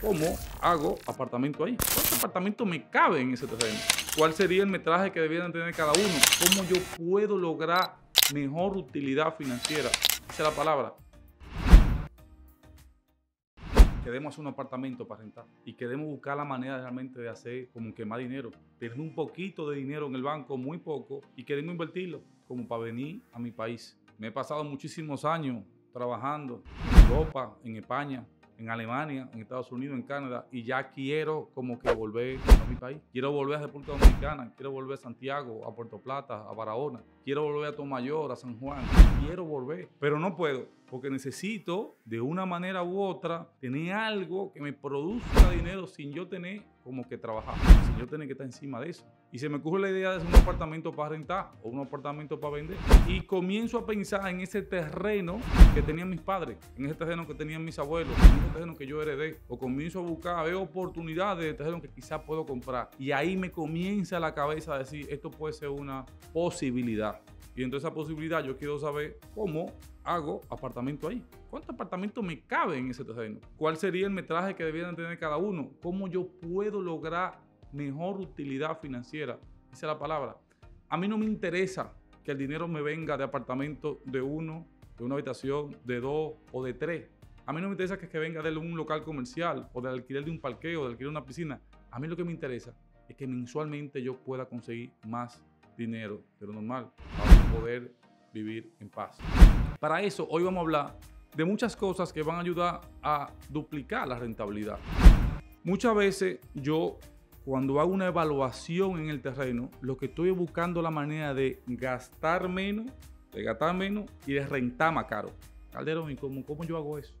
cómo hago apartamento ahí. ¿Cuántos apartamentos me cabe en ese terreno? ¿Cuál sería el metraje que debieran tener cada uno? ¿Cómo yo puedo lograr mejor utilidad financiera? Esa es la palabra. Queremos hacer un apartamento para rentar y queremos buscar la manera realmente de hacer como que más dinero. Tener un poquito de dinero en el banco, muy poco, y queremos invertirlo como para venir a mi país. Me he pasado muchísimos años trabajando en Europa, en España, en Alemania, en Estados Unidos, en Canadá, y ya quiero como que volver a mi país. Quiero volver a República Dominicana, quiero volver a Santiago, a Puerto Plata, a Barahona, quiero volver a Tomayor, a San Juan, quiero volver, pero no puedo porque necesito de una manera u otra tener algo que me produzca dinero sin yo tener como que trabajar, sin yo tener que estar encima de eso. Y se me ocurre la idea de hacer un apartamento para rentar o un apartamento para vender. Y comienzo a pensar en ese terreno que tenían mis padres, en ese terreno que tenían mis abuelos, en ese terreno que yo heredé. O comienzo a buscar, a oportunidades de terreno que quizás puedo comprar. Y ahí me comienza la cabeza a decir, esto puede ser una posibilidad. Y entonces esa posibilidad yo quiero saber cómo hago apartamento ahí. ¿Cuántos apartamentos me caben en ese terreno? ¿Cuál sería el metraje que debieran tener cada uno? ¿Cómo yo puedo lograr mejor utilidad financiera? Esa es la palabra. A mí no me interesa que el dinero me venga de apartamento de uno, de una habitación, de dos o de tres. A mí no me interesa que, que venga de un local comercial o del alquiler de un parqueo, del alquiler de una piscina. A mí lo que me interesa es que mensualmente yo pueda conseguir más dinero de lo normal para poder vivir en paz. Para eso, hoy vamos a hablar de muchas cosas que van a ayudar a duplicar la rentabilidad. Muchas veces yo, cuando hago una evaluación en el terreno, lo que estoy buscando la manera de gastar menos, de gastar menos y de rentar más caro. Calderón, ¿y cómo, cómo yo hago eso?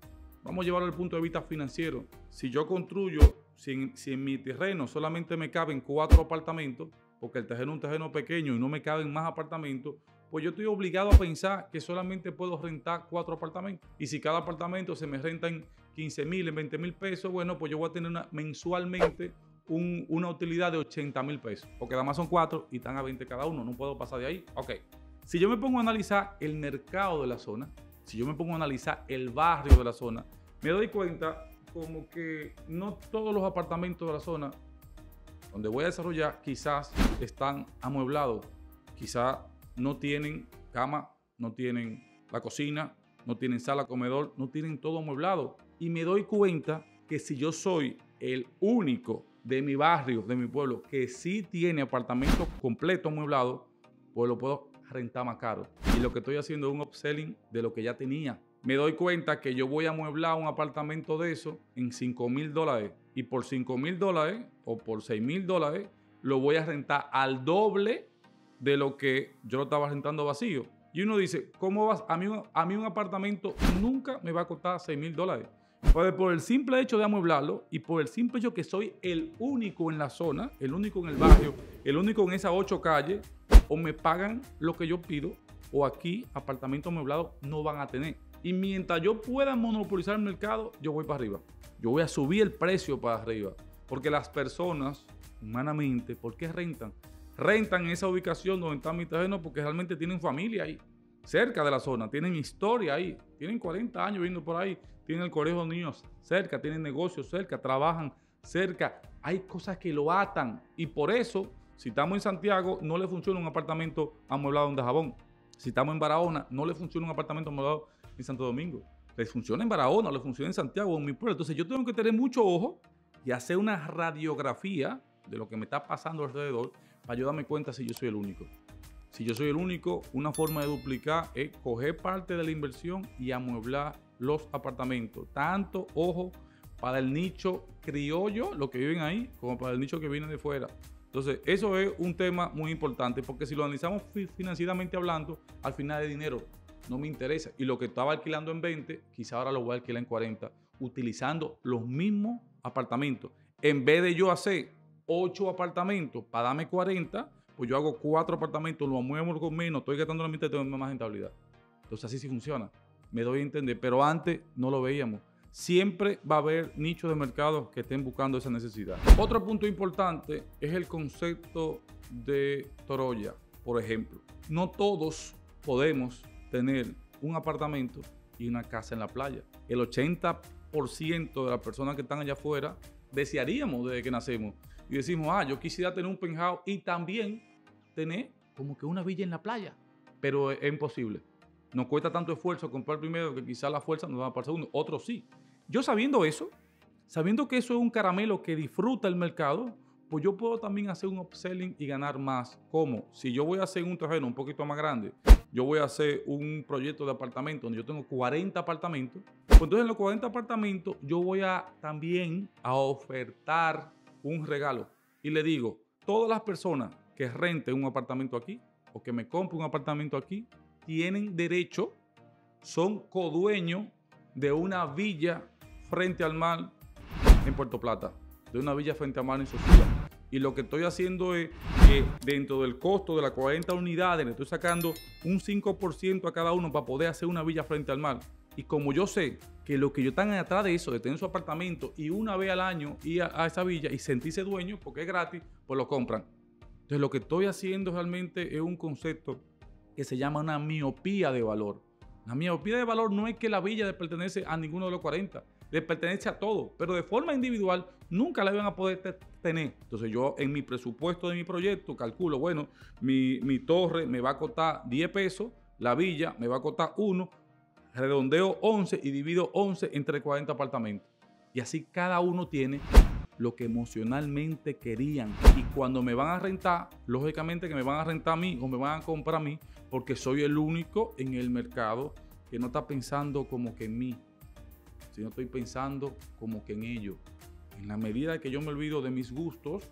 Vamos a llevarlo al punto de vista financiero. Si yo construyo, si si en mi terreno solamente me caben cuatro apartamentos, porque el terreno es un terreno pequeño y no me caben más apartamentos, pues yo estoy obligado a pensar que solamente puedo rentar cuatro apartamentos. Y si cada apartamento se me renta en 15 mil, en 20 mil pesos, bueno, pues yo voy a tener una, mensualmente una utilidad de 80 mil pesos. Porque además son cuatro y están a 20 cada uno, no puedo pasar de ahí. Ok, si yo me pongo a analizar el mercado de la zona, si yo me pongo a analizar el barrio de la zona, me doy cuenta como que no todos los apartamentos de la zona donde voy a desarrollar quizás están amueblados, quizás no tienen cama, no tienen la cocina, no tienen sala, comedor, no tienen todo amueblado. Y me doy cuenta que si yo soy el único de mi barrio, de mi pueblo, que sí tiene apartamento completo amueblado, pues lo puedo rentar más caro. Y lo que estoy haciendo es un upselling de lo que ya tenía. Me doy cuenta que yo voy a amueblar un apartamento de eso en 5 mil dólares. Y por 5 mil dólares o por 6 mil dólares lo voy a rentar al doble de lo que yo lo estaba rentando vacío. Y uno dice, ¿cómo vas? A mí, un apartamento nunca me va a costar 6 mil dólares. Pues por el simple hecho de amueblarlo y por el simple hecho que soy el único en la zona, el único en el barrio, el único en esas ocho calles, o me pagan lo que yo pido, o aquí apartamentos amueblados no van a tener. Y mientras yo pueda monopolizar el mercado, yo voy para arriba. Yo voy a subir el precio para arriba. Porque las personas, humanamente, ¿por qué rentan? rentan esa ubicación donde está mi terreno porque realmente tienen familia ahí, cerca de la zona, tienen historia ahí, tienen 40 años viviendo por ahí, tienen el colegio de niños cerca, tienen negocios cerca, trabajan cerca, hay cosas que lo atan y por eso, si estamos en Santiago, no le funciona un apartamento amueblado en Dajabón. Si estamos en Barahona, no le funciona un apartamento amueblado en Santo Domingo. Le funciona en Barahona, le funciona en Santiago, en mi pueblo. Entonces yo tengo que tener mucho ojo y hacer una radiografía de lo que me está pasando alrededor para yo darme cuenta si yo soy el único. Si yo soy el único, una forma de duplicar es coger parte de la inversión y amueblar los apartamentos. Tanto, ojo, para el nicho criollo, lo que viven ahí, como para el nicho que viene de fuera. Entonces, eso es un tema muy importante porque si lo analizamos financieramente hablando, al final de dinero no me interesa. Y lo que estaba alquilando en 20, quizá ahora lo voy a alquilar en 40, utilizando los mismos apartamentos. En vez de yo hacer 8 apartamentos para darme 40, pues yo hago 4 apartamentos, lo muevo con menos, estoy gastando la mitad y tengo más rentabilidad. Entonces así sí funciona. Me doy a entender, pero antes no lo veíamos. Siempre va a haber nichos de mercado que estén buscando esa necesidad. Otro punto importante es el concepto de Toroya, por ejemplo. No todos podemos tener un apartamento y una casa en la playa. El 80 90% de las personas que están allá afuera desearíamos desde que nacemos. Y decimos, ah, yo quisiera tener un penthouse y también tener como que una villa en la playa. Pero es, imposible. Nos cuesta tanto esfuerzo comprar primero que quizás la fuerza nos va para el segundo. Otros sí. Yo sabiendo eso, sabiendo que eso es un caramelo que disfruta el mercado, pues yo puedo también hacer un upselling y ganar más. ¿Cómo? Si yo voy a hacer un terreno un poquito más grande, yo voy a hacer un proyecto de apartamento donde yo tengo 40 apartamentos, pues entonces en los 40 apartamentos yo voy a también a ofertar un regalo. Y le digo, todas las personas que renten un apartamento aquí o que me compren un apartamento aquí, tienen derecho, son codueños de una villa frente al mar en Puerto Plata, de una villa frente al mar en Sofía. Y lo que estoy haciendo es que dentro del costo de las 40 unidades le estoy sacando un 5% a cada uno para poder hacer una villa frente al mar. Y como yo sé que lo que yo están atrás de eso, de tener su apartamento y una vez al año ir a, esa villa y sentirse dueño porque es gratis, pues lo compran. Entonces lo que estoy haciendo realmente es un concepto que se llama una miopía de valor. La miopía de valor no es que la villa le pertenece a ninguno de los 40 le pertenece a todo, pero de forma individual nunca la van a poder tener. Entonces yo en mi presupuesto de mi proyecto calculo, bueno, mi, mi torre me va a costar 10 pesos, la villa me va a costar 1, redondeo 11 y divido 11 entre 40 apartamentos. Y así cada uno tiene lo que emocionalmente querían. Y cuando me van a rentar, lógicamente que me van a rentar a mí o me van a comprar a mí, porque soy el único en el mercado que no está pensando como que en mí, sino estoy pensando como que en ello. En la medida que yo me olvido de mis gustos,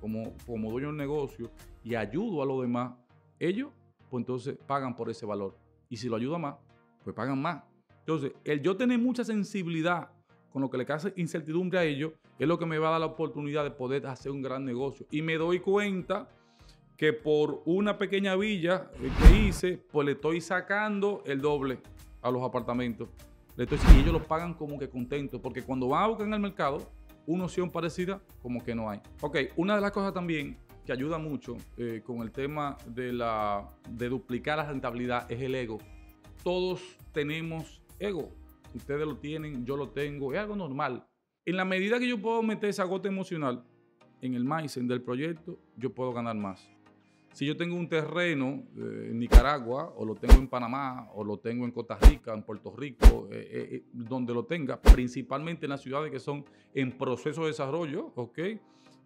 como, como dueño del negocio, y ayudo a los demás, ellos, pues entonces pagan por ese valor. Y si lo ayuda más, pues pagan más. Entonces, el yo tener mucha sensibilidad con lo que le causa incertidumbre a ellos, es lo que me va a dar la oportunidad de poder hacer un gran negocio. Y me doy cuenta que por una pequeña villa que hice, pues le estoy sacando el doble a los apartamentos. Entonces, y ellos lo pagan como que contentos, porque cuando van a buscar en el mercado una opción parecida, como que no hay. Ok, una de las cosas también que ayuda mucho eh, con el tema de, la, de duplicar la rentabilidad es el ego. Todos tenemos ego. Ustedes lo tienen, yo lo tengo, es algo normal. En la medida que yo puedo meter esa gota emocional en el maíz del proyecto, yo puedo ganar más. Si yo tengo un terreno eh, en Nicaragua, o lo tengo en Panamá, o lo tengo en Costa Rica, en Puerto Rico, eh, eh, donde lo tenga, principalmente en las ciudades que son en proceso de desarrollo, ¿ok?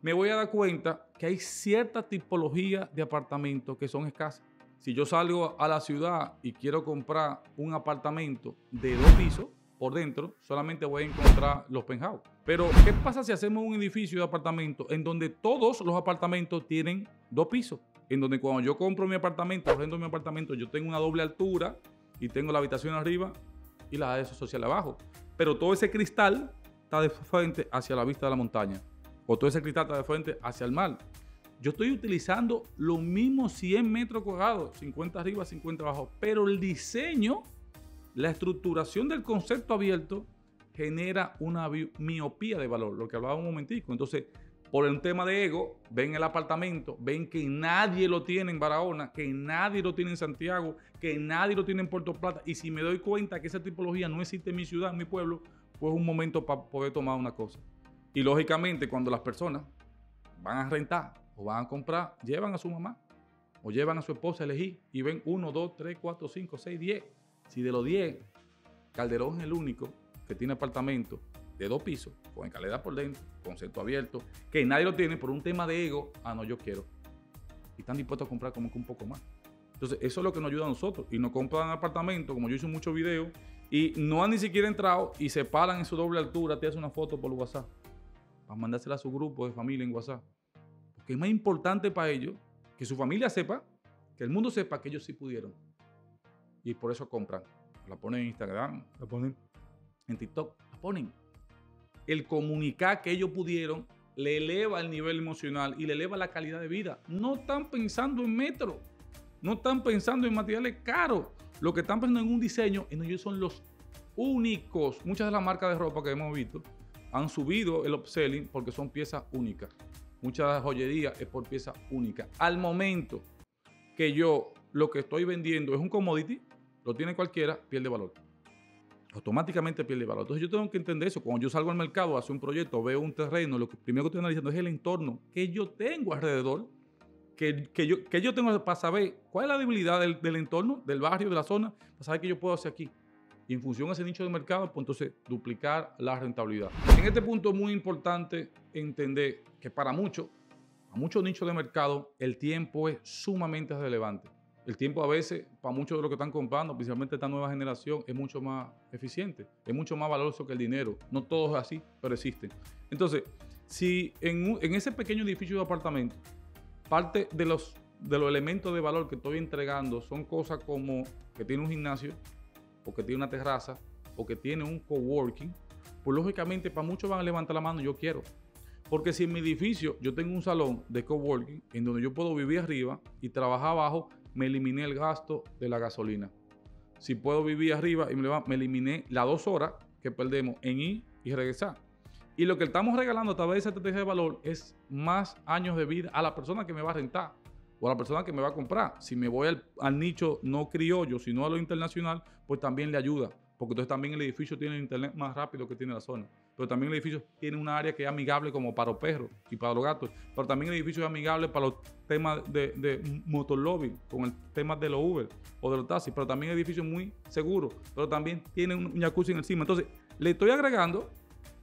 Me voy a dar cuenta que hay cierta tipología de apartamentos que son escasas. Si yo salgo a la ciudad y quiero comprar un apartamento de dos pisos, por dentro solamente voy a encontrar los penthouse. Pero, ¿qué pasa si hacemos un edificio de apartamentos en donde todos los apartamentos tienen dos pisos? En donde cuando yo compro mi apartamento, rento mi apartamento, yo tengo una doble altura y tengo la habitación arriba y la área social abajo. Pero todo ese cristal está de frente hacia la vista de la montaña. O todo ese cristal está de frente hacia el mar. Yo estoy utilizando los mismos 100 metros cuadrados, 50 arriba, 50 abajo. Pero el diseño, la estructuración del concepto abierto genera una miopía de valor, lo que hablaba un momentico. Entonces, por un tema de ego, ven el apartamento, ven que nadie lo tiene en Barahona, que nadie lo tiene en Santiago, que nadie lo tiene en Puerto Plata. Y si me doy cuenta que esa tipología no existe en mi ciudad, en mi pueblo, pues es un momento para poder tomar una cosa. Y lógicamente, cuando las personas van a rentar o van a comprar, llevan a su mamá o llevan a su esposa a elegir y ven 1, 2, 3, 4, 5, 6, 10. Si de los 10, Calderón es el único que tiene apartamento de dos pisos, con escalera por dentro, concepto abierto, que nadie lo tiene por un tema de ego. Ah, no, yo quiero. Y están dispuestos a comprar como que un poco más. Entonces, eso es lo que nos ayuda a nosotros. Y nos compran apartamentos, como yo hice muchos videos, y no han ni siquiera entrado y se paran en su doble altura, te hacen una foto por WhatsApp, para mandársela a su grupo de familia en WhatsApp. Porque es más importante para ellos que su familia sepa, que el mundo sepa que ellos sí pudieron. Y por eso compran. La ponen en Instagram, la ponen en TikTok, la ponen el comunicar que ellos pudieron le eleva el nivel emocional y le eleva la calidad de vida. No están pensando en metro, no están pensando en materiales caros. Lo que están pensando en un diseño, en ellos son los únicos. Muchas de las marcas de ropa que hemos visto han subido el upselling porque son piezas únicas. Muchas joyerías es por pieza única. Al momento que yo lo que estoy vendiendo es un commodity, lo tiene cualquiera, pierde valor. Automáticamente pierde valor. Entonces yo tengo que entender eso. Cuando yo salgo al mercado, hacer un proyecto, veo un terreno, lo que primero que estoy analizando es el entorno que yo tengo alrededor, que, que yo, que yo tengo para saber cuál es la debilidad del, del, entorno, del barrio, de la zona, para saber qué yo puedo hacer aquí. Y en función de ese nicho de mercado, pues entonces duplicar la rentabilidad. En este punto es muy importante entender que para muchos, a muchos nichos de mercado, el tiempo es sumamente relevante. El tiempo a veces, para muchos de los que están comprando, principalmente esta nueva generación, es mucho más eficiente, es mucho más valioso que el dinero. No todo es así, pero existen. Entonces, si en, en ese pequeño edificio de apartamento, parte de los, de los elementos de valor que estoy entregando son cosas como que tiene un gimnasio, o que tiene una terraza, o que tiene un coworking, pues lógicamente para muchos van a levantar la mano, yo quiero. Porque si en mi edificio yo tengo un salón de coworking en donde yo puedo vivir arriba y trabajar abajo, me eliminé el gasto de la gasolina. Si puedo vivir arriba y me, eliminé las dos horas que perdemos en ir y regresar. Y lo que estamos regalando a través de esa estrategia de valor es más años de vida a la persona que me va a rentar o a la persona que me va a comprar. Si me voy al, al nicho no criollo, sino a lo internacional, pues también le ayuda. Porque entonces también el edificio tiene el internet más rápido que tiene la zona pero también el edificio tiene un área que es amigable como para los perros y para los gatos, pero también el edificio es amigable para los temas de, de motorlobby, con el tema de los Uber o de los taxis, pero también el edificio es muy seguro, pero también tiene un jacuzzi encima. Entonces, le estoy agregando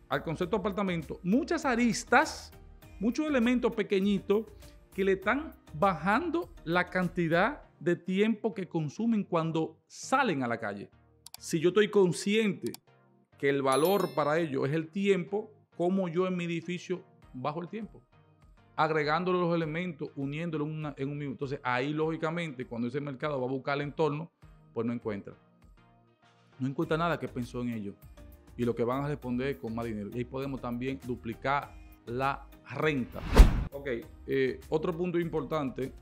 al concepto de apartamento muchas aristas, muchos elementos pequeñitos que le están bajando la cantidad de tiempo que consumen cuando salen a la calle. Si yo estoy consciente que el valor para ello es el tiempo, como yo en mi edificio bajo el tiempo. Agregándole los elementos, uniéndolo en, un minuto. Entonces ahí lógicamente cuando ese mercado va a buscar el entorno, pues no encuentra. No encuentra nada que pensó en ello. Y lo que van a responder con más dinero. Y ahí podemos también duplicar la renta. Ok, eh, otro punto importante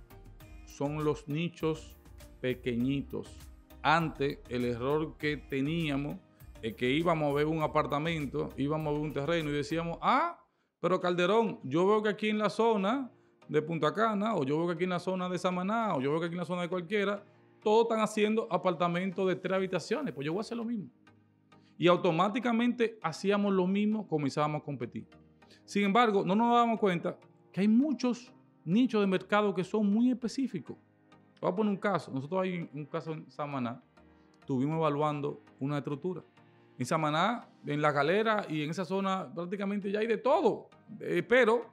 son los nichos pequeñitos. Antes el error que teníamos es que íbamos a ver un apartamento, íbamos a ver un terreno y decíamos, ah, pero Calderón, yo veo que aquí en la zona de Punta Cana, o yo veo que aquí en la zona de Samaná, o yo veo que aquí en la zona de cualquiera, todos están haciendo apartamentos de tres habitaciones, pues yo voy a hacer lo mismo. Y automáticamente hacíamos lo mismo, comenzábamos a competir. Sin embargo, no nos damos cuenta que hay muchos nichos de mercado que son muy específicos. Voy a poner un caso. Nosotros hay un caso en Samaná, estuvimos evaluando una estructura en Samaná, en la galera y en esa zona prácticamente ya hay de todo. Eh, pero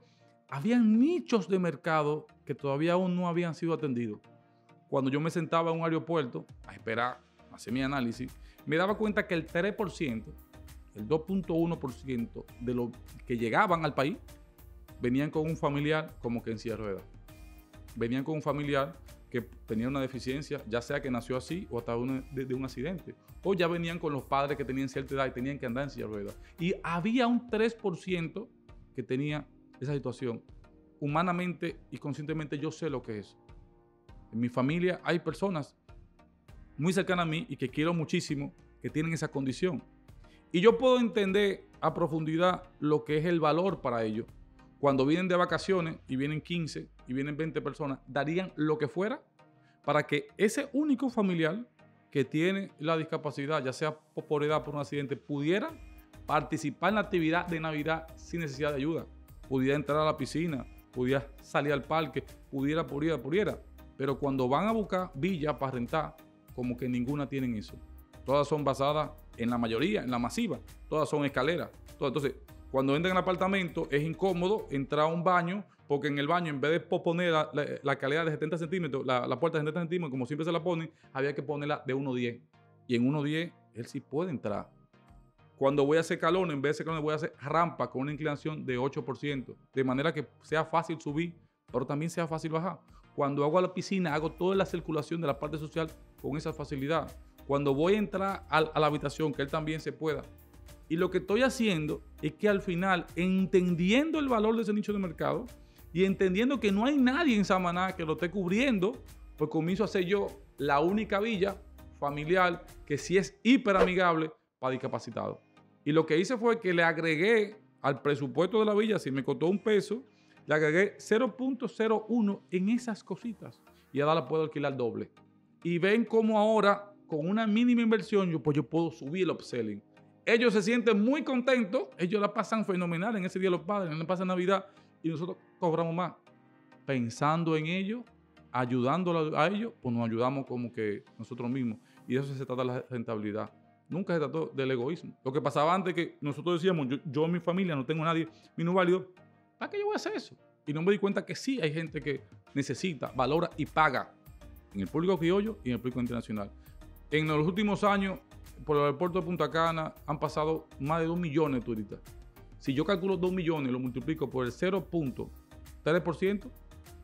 habían nichos de mercado que todavía aún no habían sido atendidos. Cuando yo me sentaba en un aeropuerto a esperar, a hacer mi análisis, me daba cuenta que el 3%, el 2.1% de los que llegaban al país, venían con un familiar como que en silla de. Venían con un familiar que tenía una deficiencia, ya sea que nació así o hasta de, un accidente. O ya venían con los padres que tenían cierta edad y tenían que andar en silla de ruedas. Y había un 3% que tenía esa situación. Humanamente y conscientemente yo sé lo que es. En mi familia hay personas muy cercanas a mí y que quiero muchísimo que tienen esa condición. Y yo puedo entender a profundidad lo que es el valor para ellos. Cuando vienen de vacaciones y vienen 15 y vienen 20 personas, darían lo que fuera para que ese único familiar que tiene la discapacidad, ya sea por edad, por un accidente, pudiera participar en la actividad de Navidad sin necesidad de ayuda. Pudiera entrar a la piscina, pudiera salir al parque, pudiera, pudiera, pudiera. Pero cuando van a buscar villas para rentar, como que ninguna tienen eso. Todas son basadas en la mayoría, en la masiva. Todas son escaleras. Entonces, cuando entran al apartamento es incómodo entrar a un baño porque en el baño, en vez de poner la, calidad de 70 centímetros, la, puerta de 70 centímetros, como siempre se la ponen, había que ponerla de 1.10. Y en 1.10 él sí puede entrar. Cuando voy a hacer calor, en vez de hacer calor, voy a hacer rampa con una inclinación de 8%, de manera que sea fácil subir, pero también sea fácil bajar. Cuando hago a la piscina, hago toda la circulación de la parte social con esa facilidad. Cuando voy a entrar a, a la habitación, que él también se pueda. Y lo que estoy haciendo es que al final, entendiendo el valor de ese nicho de mercado, y entendiendo que no hay nadie en Samaná que lo esté cubriendo, pues comienzo a ser yo la única villa familiar que sí es hiper amigable para discapacitados. Y lo que hice fue que le agregué al presupuesto de la villa, si me costó un peso, le agregué 0.01 en esas cositas. Y ahora la puedo alquilar doble. Y ven cómo ahora con una mínima inversión, yo, pues yo puedo subir el upselling. Ellos se sienten muy contentos, ellos la pasan fenomenal en ese día los padres, en la pasa Navidad y nosotros cobramos más. Pensando en ellos, ayudándolos a ellos, pues nos ayudamos como que nosotros mismos. Y de eso se trata la rentabilidad. Nunca se trató del egoísmo. Lo que pasaba antes que nosotros decíamos, yo, en mi familia no tengo nadie válido, ¿para qué yo voy a hacer eso? Y no me di cuenta que sí hay gente que necesita, valora y paga en el público criollo y en el público internacional. En los últimos años, por el aeropuerto de Punta Cana han pasado más de 2 millones de turistas. Si yo calculo 2 millones y lo multiplico por el 0.3%,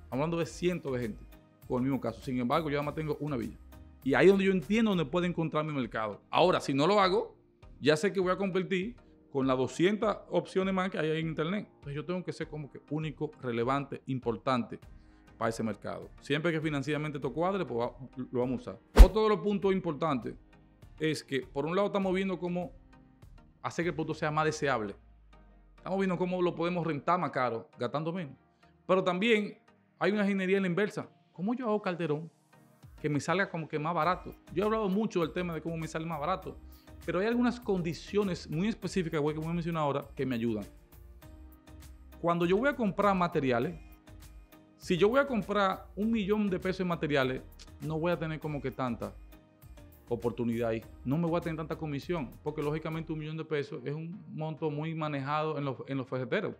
hablando de cientos de gente con el mismo caso. Sin embargo, yo además tengo una villa. Y ahí es donde yo entiendo donde puede encontrar mi mercado. Ahora, si no lo hago, ya sé que voy a competir con las 200 opciones más que hay en Internet. Entonces yo tengo que ser como que único, relevante, importante para ese mercado. Siempre que financieramente esto cuadre, pues lo vamos a usar. Otro de los puntos importantes es que, por un lado, estamos viendo cómo hacer que el producto sea más deseable. Estamos viendo cómo lo podemos rentar más caro, gastando menos. Pero también hay una ingeniería en la inversa. ¿Cómo yo hago Calderón que me salga como que más barato? Yo he hablado mucho del tema de cómo me sale más barato, pero hay algunas condiciones muy específicas, voy a mencionar ahora, que me ayudan. Cuando yo voy a comprar materiales, si yo voy a comprar un millón de pesos en materiales, no voy a tener como que tanta oportunidad ahí. No me voy a tener tanta comisión, porque lógicamente un millón de pesos es un monto muy manejado en los, en los ferreteros.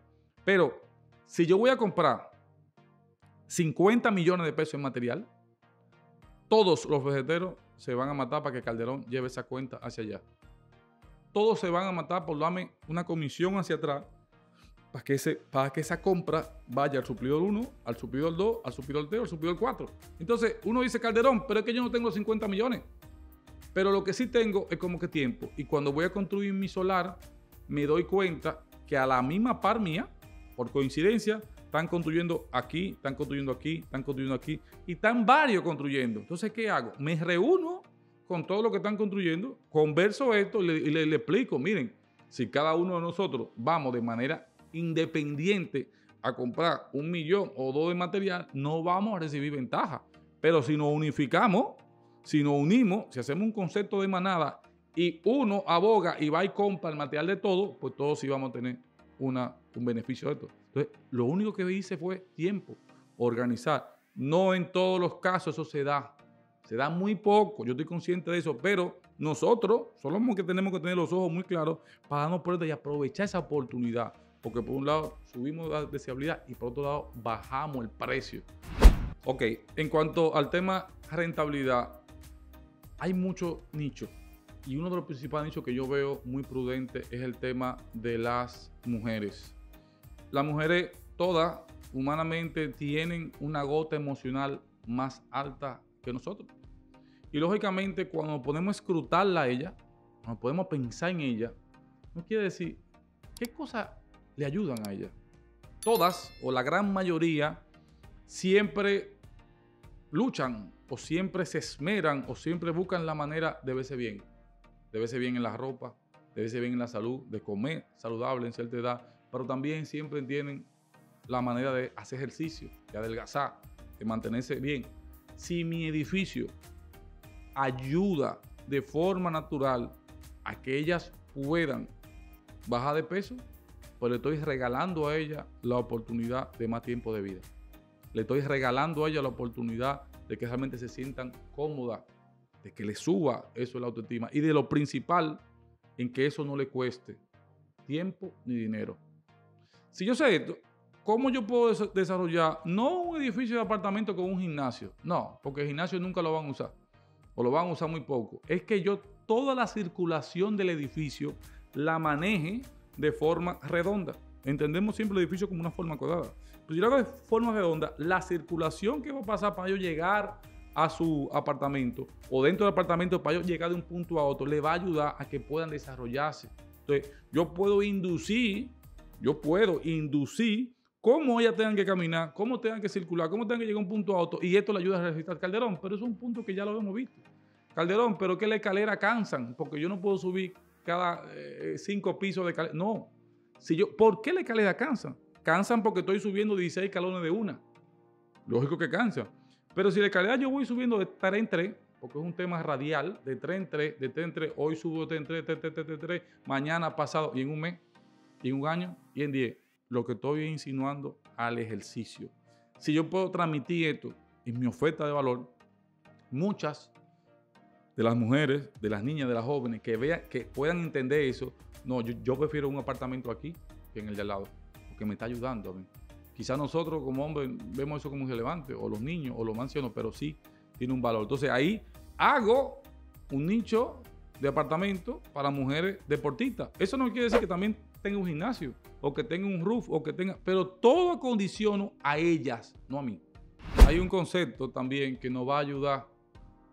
Pero si yo voy a comprar 50 millones de pesos en material, todos los vegeteros se van a matar para que Calderón lleve esa cuenta hacia allá. Todos se van a matar por darme una comisión hacia atrás para que, ese, para que esa compra vaya al suplidor 1, al suplidor 2, al suplidor 3, al suplidor 4. Entonces, uno dice, Calderón, pero es que yo no tengo 50 millones. Pero lo que sí tengo es como que tiempo. Y cuando voy a construir mi solar, me doy cuenta que a la misma par mía, por coincidencia, están construyendo aquí, están construyendo aquí, están construyendo aquí y están varios construyendo. Entonces, ¿qué hago? Me reúno con todo lo que están construyendo, converso esto y le, explico, miren, si cada uno de nosotros vamos de manera independiente a comprar un millón o dos de material, no vamos a recibir ventaja. Pero si nos unificamos, si nos unimos, si hacemos un concepto de manada y uno aboga y va y compra el material de todo, pues todos sí vamos a tener una, un beneficio de esto. Entonces, lo único que hice fue tiempo, organizar. No en todos los casos eso se da. Se da muy poco, yo estoy consciente de eso, pero nosotros somos que tenemos que tener los ojos muy claros para darnos cuenta y aprovechar esa oportunidad. Porque por un lado subimos la deseabilidad y por otro lado bajamos el precio. Ok, en cuanto al tema rentabilidad, hay muchos nichos. Y uno de los principales nichos que yo veo muy prudente es el tema de las mujeres las mujeres todas humanamente tienen una gota emocional más alta que nosotros. Y lógicamente cuando podemos escrutarla a ella, cuando podemos pensar en ella, no quiere decir qué cosas le ayudan a ella. Todas o la gran mayoría siempre luchan o siempre se esmeran o siempre buscan la manera de verse bien. De verse bien en la ropa, de verse bien en la salud, de comer saludable en cierta edad, pero también siempre tienen la manera de hacer ejercicio, de adelgazar, de mantenerse bien. Si mi edificio ayuda de forma natural a que ellas puedan bajar de peso, pues le estoy regalando a ella la oportunidad de más tiempo de vida. Le estoy regalando a ella la oportunidad de que realmente se sientan cómodas, de que le suba eso la autoestima y de lo principal en que eso no le cueste tiempo ni dinero. Si yo sé esto, ¿cómo yo puedo desarrollar no un edificio de apartamento con un gimnasio? No, porque el gimnasio nunca lo van a usar o lo van a usar muy poco. Es que yo toda la circulación del edificio la maneje de forma redonda. Entendemos siempre el edificio como una forma cuadrada. Pues si lo hago de forma redonda, la circulación que va a pasar para yo llegar a su apartamento o dentro del apartamento para yo llegar de un punto a otro le va a ayudar a que puedan desarrollarse. Entonces, yo puedo inducir yo puedo inducir cómo ellas tengan que caminar, cómo tengan que circular, cómo tengan que llegar a un punto alto y esto le ayuda a registrar Calderón, pero es un punto que ya lo hemos visto. Calderón, pero que la escalera cansan, porque yo no puedo subir cada eh, cinco pisos de escalera. No. Si yo, ¿Por qué la escalera cansan? Cansan porque estoy subiendo 16 escalones de una. Lógico que cansa. Pero si la escalera yo voy subiendo de 3 en 3, porque es un tema radial de tren 3, de tren 3, hoy subo de tren 3, tren 3, tren 3, mañana pasado, y en un mes, y en un año, y en 10. Lo que estoy insinuando al ejercicio. Si yo puedo transmitir esto en mi oferta de valor, muchas de las mujeres, de las niñas, de las jóvenes que vean, que puedan entender eso, no, yo, prefiero un apartamento aquí que en el de al lado, porque me está ayudando a mí. Quizás nosotros como hombres vemos eso como irrelevante, o los niños, o los ancianos, pero sí tiene un valor. Entonces ahí hago un nicho de apartamento para mujeres deportistas. Eso no quiere decir que también tenga un gimnasio, o que tenga un roof, o que tenga, pero todo acondiciono a ellas, no a mí. Hay un concepto también que nos va a ayudar.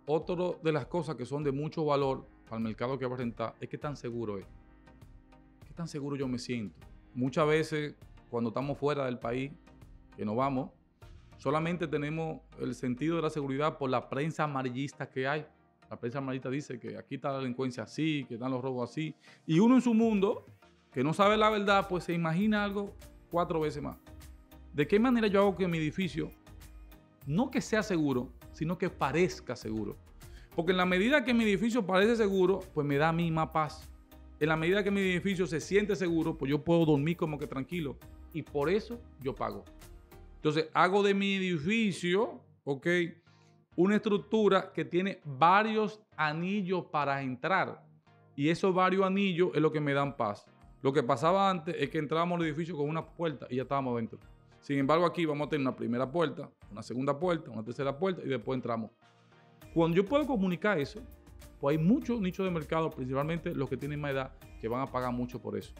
Otra de las cosas que son de mucho valor para el mercado que va a rentar es que tan seguro es. ¿Qué tan seguro yo me siento? Muchas veces cuando estamos fuera del país, que no vamos, solamente tenemos el sentido de la seguridad por la prensa amarillista que hay. La prensa amarillista dice que aquí está la delincuencia así, que están los robos así. Y uno en su mundo, que no sabe la verdad, pues se imagina algo cuatro veces más. ¿De qué manera yo hago que mi edificio no que sea seguro, sino que parezca seguro. Porque en la medida que mi edificio parece seguro, pues me da a mí más paz. En la medida que mi edificio se siente seguro, pues yo puedo dormir como que tranquilo. Y por eso yo pago. Entonces, hago de mi edificio, ok, una estructura que tiene varios anillos para entrar. Y esos varios anillos es lo que me dan paz. Lo que pasaba antes es que entrábamos al edificio con una puerta y ya estábamos dentro. Sin embargo, aquí vamos a tener una primera puerta, una segunda puerta, una tercera puerta y después entramos. Cuando yo puedo comunicar eso, pues hay muchos nichos de mercado, principalmente los que tienen más edad, que van a pagar mucho por eso.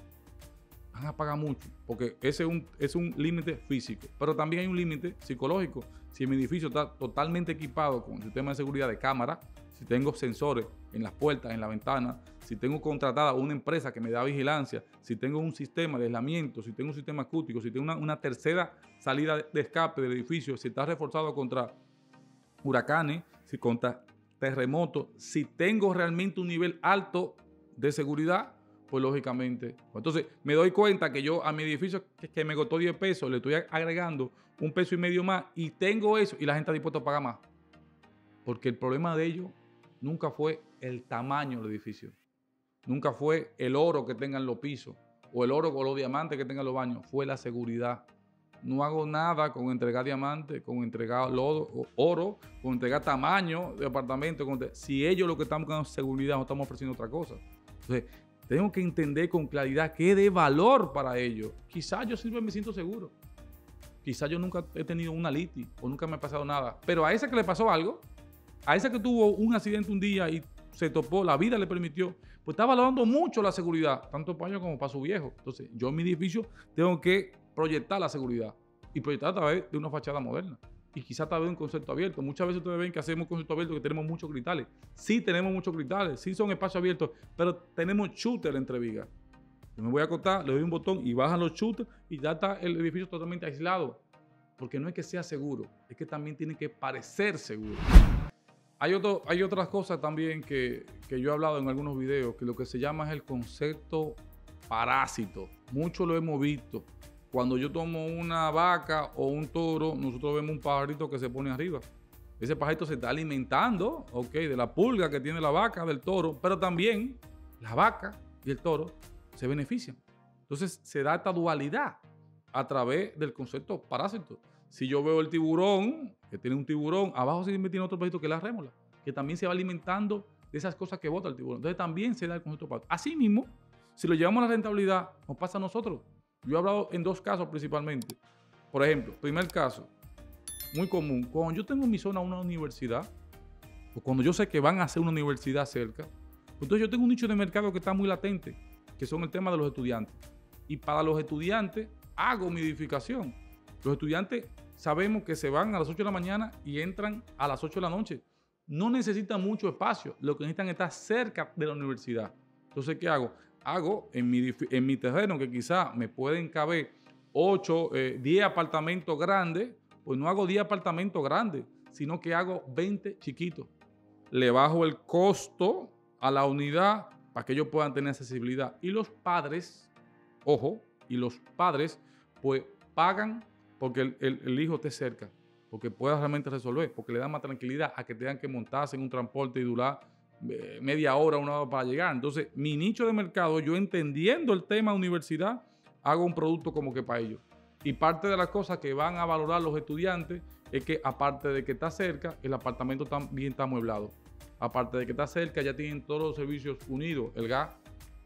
Van a pagar mucho, porque ese es un, es un límite físico, pero también hay un límite psicológico. Si mi edificio está totalmente equipado con un sistema de seguridad de cámara, si tengo sensores en las puertas, en la ventana, si tengo contratada una empresa que me da vigilancia, si tengo un sistema de aislamiento, si tengo un sistema acústico, si tengo una, tercera salida de escape del edificio, si está reforzado contra huracanes, si contra terremotos, si tengo realmente un nivel alto de seguridad, pues lógicamente. Entonces me doy cuenta que yo a mi edificio que, que me costó 10 pesos, le estoy agregando un peso y medio más y tengo eso y la gente está dispuesta a pagar más. Porque el problema de ellos nunca fue el tamaño del edificio. Nunca fue el oro que tengan los pisos o el oro o los diamantes que tengan los baños. Fue la seguridad. No hago nada con entregar diamantes, con entregar lodo, oro, con entregar tamaño de apartamento. si ellos lo que están buscando es seguridad, no estamos ofreciendo otra cosa. Entonces, tengo que entender con claridad qué de valor para ellos. Quizás yo siempre me siento seguro. Quizás yo nunca he tenido una liti o nunca me ha pasado nada. Pero a ese que le pasó algo, a esa que tuvo un accidente un día y se topó, la vida le permitió, pues está valorando mucho la seguridad, tanto para ellos como para su viejo. Entonces, yo en mi edificio tengo que proyectar la seguridad y proyectar a través de una fachada moderna. Y quizá través de un concepto abierto. Muchas veces ustedes ven que hacemos concepto abierto que tenemos muchos cristales. Sí tenemos muchos cristales, sí son espacios abiertos, pero tenemos shooter entre vigas. Yo me voy a acotar, le doy un botón y bajan los shooters y ya está el edificio totalmente aislado. Porque no es que sea seguro, es que también tiene que parecer seguro. Hay, otro, hay otras cosas también que, yo he hablado en algunos videos, que lo que se llama es el concepto parásito. Mucho lo hemos visto. Cuando yo tomo una vaca o un toro, nosotros vemos un pajarito que se pone arriba. Ese pajarito se está alimentando, ok, de la pulga que tiene la vaca, del toro, pero también la vaca y el toro se benefician. Entonces se da esta dualidad a través del concepto parásito. Si yo veo el tiburón, que tiene un tiburón, abajo siempre tiene otro pejito que es la rémola, que también se va alimentando de esas cosas que bota el tiburón. Entonces también se da el concepto pato. Así mismo, si lo llevamos a la rentabilidad, nos pasa a nosotros. Yo he hablado en dos casos principalmente. Por ejemplo, primer caso, muy común, cuando yo tengo en mi zona una universidad, o cuando yo sé que van a hacer una universidad cerca, entonces yo tengo un nicho de mercado que está muy latente, que son el tema de los estudiantes. Y para los estudiantes hago mi edificación los estudiantes sabemos que se van a las 8 de la mañana y entran a las 8 de la noche. No necesitan mucho espacio, lo que necesitan es estar cerca de la universidad. Entonces, ¿qué hago? Hago en mi, en mi terreno, que quizá me pueden caber 8, 10 eh, apartamentos grandes, pues no hago 10 apartamentos grandes, sino que hago 20 chiquitos. Le bajo el costo a la unidad para que ellos puedan tener accesibilidad. Y los padres, ojo, y los padres, pues pagan porque el, hijo esté cerca. porque puedas realmente resolver, porque le da más tranquilidad a que tengan que montarse en un transporte y durar eh, media hora, una hora para llegar. Entonces, mi nicho de mercado, yo entendiendo el tema universidad, hago un producto como que para ellos. Y parte de las cosas que van a valorar los estudiantes es que aparte de que está cerca, el apartamento también está amueblado. Aparte de que está cerca, ya tienen todos los servicios unidos, el gas,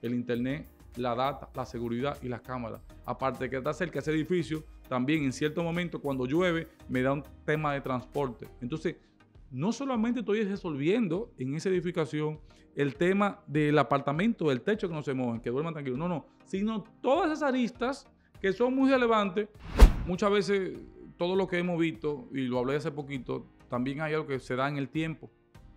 el internet, la data, la seguridad y las cámaras. Aparte de que está cerca ese edificio, también en cierto momento cuando llueve me da un tema de transporte. Entonces, no solamente estoy resolviendo en esa edificación el tema del apartamento, del techo que no se mueven, que duerman tranquilos, no, no, sino todas esas aristas que son muy relevantes. Muchas veces todo lo que hemos visto, y lo hablé hace poquito, también hay algo que se da en el tiempo.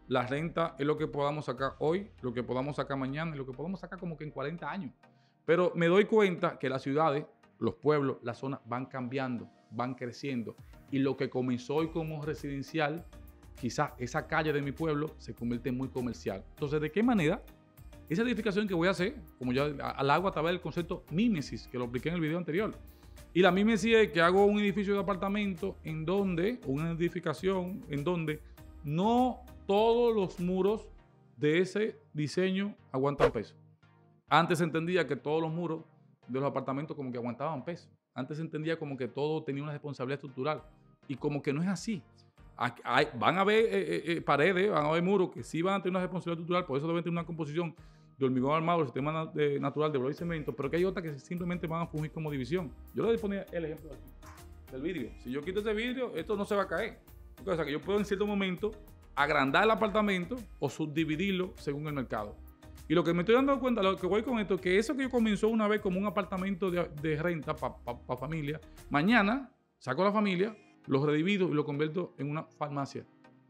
La renta es lo que podamos sacar hoy, lo que podamos sacar mañana y lo que podamos sacar como que en 40 años. Pero me doy cuenta que las ciudades, los pueblos, las zonas van cambiando, van creciendo. Y lo que comenzó hoy como residencial, quizás esa calle de mi pueblo se convierte en muy comercial. Entonces, ¿de qué manera? Esa edificación que voy a hacer, como ya al agua a través del concepto mímesis, que lo expliqué en el video anterior. Y la mímesis es que hago un edificio de apartamento en donde, una edificación en donde no todos los muros de ese diseño aguantan peso. Antes se entendía que todos los muros de los apartamentos como que aguantaban peso. Antes se entendía como que todo tenía una responsabilidad estructural. Y como que no es así. Van a haber eh, eh, eh, paredes, van a haber muros que sí van a tener una responsabilidad estructural, por eso deben tener una composición de hormigón armado, el sistema natural de bloque y cemento, pero que hay otras que simplemente van a fungir como división. Yo le a poner el ejemplo del vidrio. Si yo quito ese vidrio, esto no se va a caer. O sea, que yo puedo en cierto momento agrandar el apartamento o subdividirlo según el mercado. Y lo que me estoy dando cuenta, lo que voy con esto, que eso que yo comenzó una vez como un apartamento de, renta para familia, mañana saco la familia, lo redivido y lo convierto en una farmacia.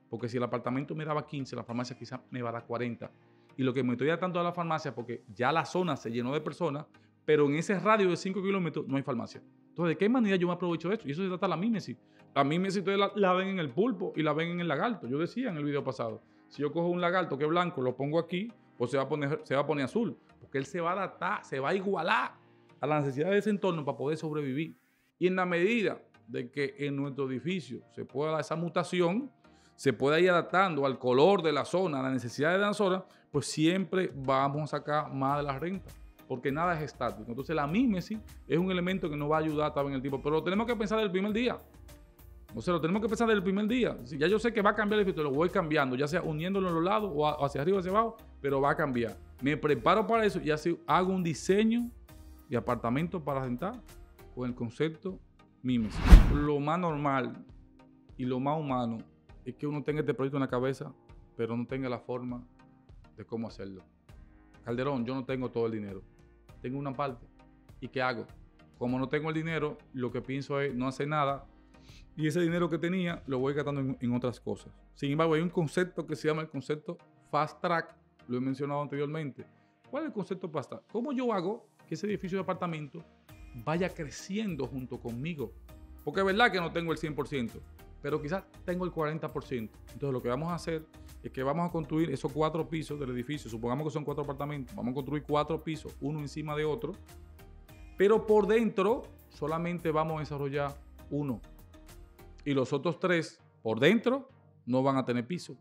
Porque si el apartamento me daba 15, la farmacia quizás me va a dar 40. Y lo que me estoy dando a la farmacia, porque ya la zona se llenó de personas, pero en ese radio de 5 kilómetros no hay farmacia. Entonces, ¿de qué manera yo me aprovecho de esto? Y eso se trata de la mímesis. La mímesis ustedes la, ven en el pulpo y la ven en el lagarto. Yo decía en el video pasado, si yo cojo un lagarto que es blanco, lo pongo aquí, pues se va a poner, se va a poner azul. Porque él se va a adaptar, se va a igualar a la necesidad de ese entorno para poder sobrevivir. Y en la medida de que en nuestro edificio se pueda esa mutación, se pueda ir adaptando al color de la zona, a la necesidad de la zona, pues siempre vamos a sacar más de la renta porque nada es estático. Entonces la mímesis es un elemento que nos va a ayudar también en el tiempo, pero lo tenemos que pensar desde el primer día. O sea, lo tenemos que pensar desde el primer día. Ya yo sé que va a cambiar el efecto, lo voy cambiando, ya sea uniéndolo a los lados o hacia arriba o hacia abajo, pero va a cambiar. Me preparo para eso y así hago un diseño de apartamento para sentar con el concepto mímesis. Lo más normal y lo más humano es que uno tenga este proyecto en la cabeza, pero no tenga la forma de cómo hacerlo. Calderón, yo no tengo todo el dinero tengo una parte. ¿Y qué hago? Como no tengo el dinero, lo que pienso es no hacer nada y ese dinero que tenía lo voy gastando en, otras cosas. Sin embargo, hay un concepto que se llama el concepto fast track, lo he mencionado anteriormente. ¿Cuál es el concepto fast track? ¿Cómo yo hago que ese edificio de apartamento vaya creciendo junto conmigo? Porque es verdad que no tengo el 100%, pero quizás tengo el 40%. Entonces lo que vamos a hacer es que vamos a construir esos cuatro pisos del edificio. Supongamos que son cuatro apartamentos. Vamos a construir cuatro pisos, uno encima de otro. Pero por dentro solamente vamos a desarrollar uno. Y los otros tres por dentro no van a tener piso,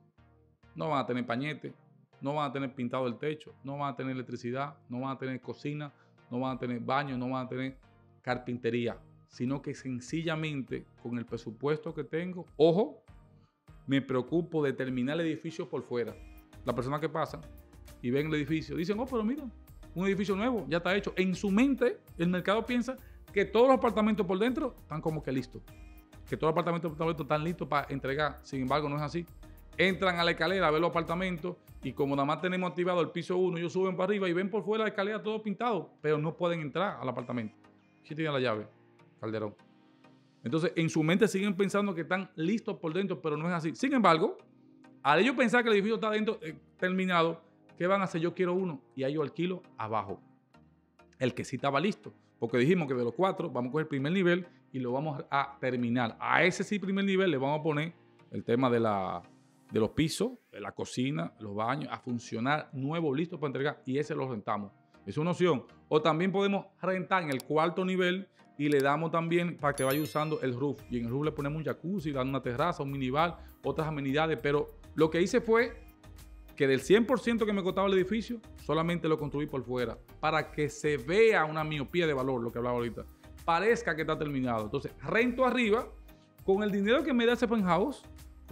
no van a tener pañete, no van a tener pintado el techo, no van a tener electricidad, no van a tener cocina, no van a tener baño, no van a tener carpintería, sino que sencillamente con el presupuesto que tengo, ojo, me preocupo de terminar el edificio por fuera. La persona que pasa y ven el edificio dicen, oh, pero mira, un edificio nuevo, ya está hecho. En su mente, el mercado piensa que todos los apartamentos por dentro están como que listos. Que todos los apartamentos por dentro están listos para entregar. Sin embargo, no es así. Entran a la escalera a ver los apartamentos y como nada más tenemos activado el piso 1, ellos suben para arriba y ven por fuera la escalera todo pintado, pero no pueden entrar al apartamento. ¿Quién tiene la llave? Calderón. Entonces, en su mente siguen pensando que están listos por dentro, pero no es así. Sin embargo, al ellos pensar que el edificio está dentro, eh, terminado, ¿qué van a hacer? Yo quiero uno y ahí yo alquilo abajo. El que sí estaba listo. Porque dijimos que de los cuatro vamos a coger el primer nivel y lo vamos a terminar. A ese sí primer nivel le vamos a poner el tema de, la, de los pisos, de la cocina, los baños, a funcionar nuevo, listo para entregar. Y ese lo rentamos. Es una opción. O también podemos rentar en el cuarto nivel y le damos también para que vaya usando el roof. Y en el roof le ponemos un jacuzzi, dan una terraza, un minibar, otras amenidades. Pero lo que hice fue que del 100% que me costaba el edificio, solamente lo construí por fuera, para que se vea una miopía de valor, lo que hablaba ahorita. Parezca que está terminado. Entonces, rento arriba, con el dinero que me da ese penthouse,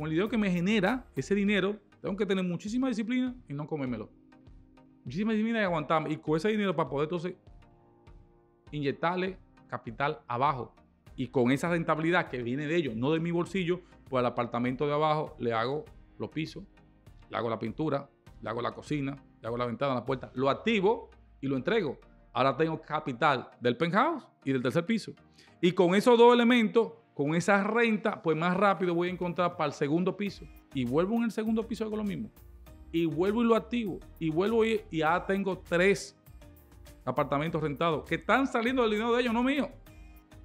con el dinero que me genera ese dinero, tengo que tener muchísima disciplina y no comérmelo. Muchísima disciplina y aguantarme. Y con ese dinero para poder entonces inyectarle capital abajo. Y con esa rentabilidad que viene de ellos, no de mi bolsillo, pues al apartamento de abajo le hago los pisos, le hago la pintura, le hago la cocina, le hago la ventana, la puerta, lo activo y lo entrego. Ahora tengo capital del penthouse y del tercer piso. Y con esos dos elementos, con esa renta, pues más rápido voy a encontrar para el segundo piso. Y vuelvo en el segundo piso con lo mismo. Y vuelvo y lo activo. Y vuelvo y, ya tengo tres apartamentos rentados que están saliendo del dinero de ellos, no mío.